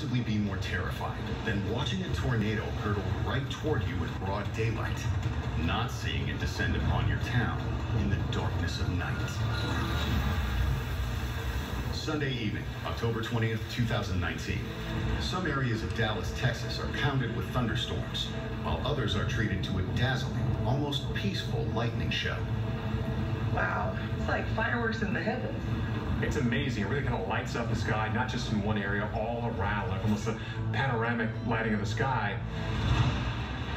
possibly be more terrified than watching a tornado hurtle right toward you in broad daylight, not seeing it descend upon your town in the darkness of night? Sunday evening, October 20th, 2019. Some areas of Dallas, Texas are pounded with thunderstorms, while others are treated to a dazzling, almost peaceful lightning show. Wow, it's like fireworks in the heavens. It's amazing. It really kind of lights up the sky, not just in one area, all around, like almost a panoramic lighting of the sky.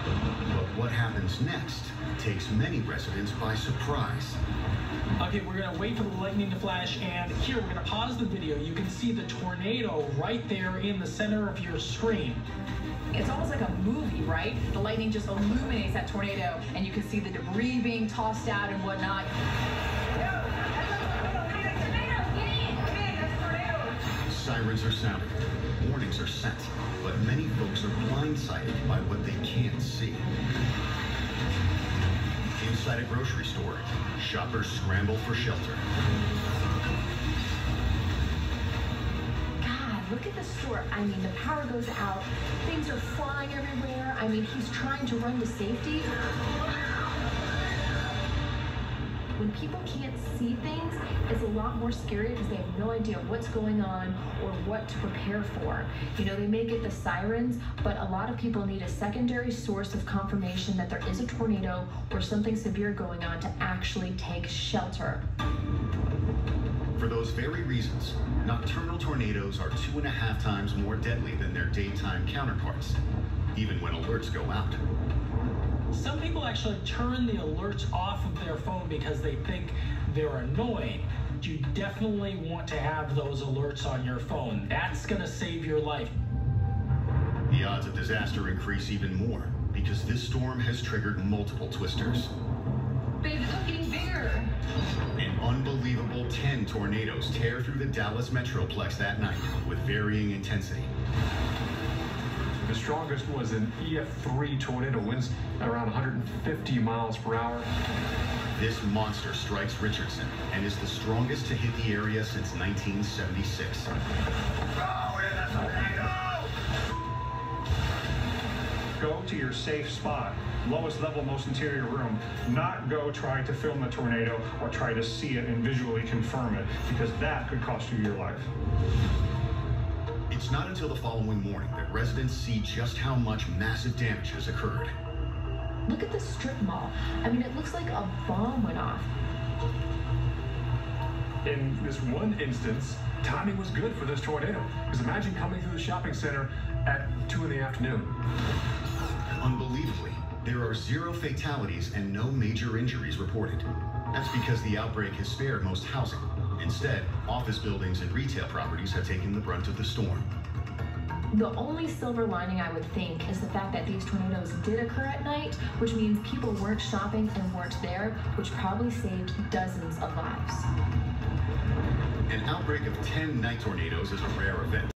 But what happens next takes many residents by surprise. Okay, we're gonna wait for the lightning to flash, and here we're gonna pause the video. You can see the tornado right there in the center of your screen. It's almost like a movie, right? The lightning just illuminates that tornado, and you can see the debris being tossed out and whatnot. Sirens are sounded, warnings are sent, but many folks are blindsided by what they can't see. Inside a grocery store, shoppers scramble for shelter. God, look at the store. I mean, the power goes out, things are flying everywhere. I mean, he's trying to run to safety. When people can't see things, it's a lot more scary because they have no idea what's going on or what to prepare for. You know, they may get the sirens, but a lot of people need a secondary source of confirmation that there is a tornado or something severe going on to actually take shelter. For those very reasons, nocturnal tornadoes are two and a half times more deadly than their daytime counterparts, even when alerts go out. Some people actually turn the alerts off of their phone because they think they're annoying. You definitely want to have those alerts on your phone. That's going to save your life. The odds of disaster increase even more because this storm has triggered multiple twisters. Babe, it's getting bigger. An unbelievable 10 tornadoes tear through the Dallas Metroplex that night with varying intensity. The strongest was an EF3 tornado, winds around 150 miles per hour. This monster strikes Richardson and is the strongest to hit the area since 1976. Go to your safe spot, lowest level, most interior room. Not go try to film the tornado or try to see it and visually confirm it, because that could cost you your life. It's not until the following morning that residents see just how much massive damage has occurred. Look at the strip mall. I mean, it looks like a bomb went off. In this one instance, timing was good for this tornado. Because imagine coming through the shopping center at 2 in the afternoon. Unbelievably, there are zero fatalities and no major injuries reported. That's because the outbreak has spared most housing. Instead, office buildings and retail properties have taken the brunt of the storm. The only silver lining I would think is the fact that these tornadoes did occur at night, which means people weren't shopping and weren't there, which probably saved dozens of lives. An outbreak of 10 night tornadoes is a rare event.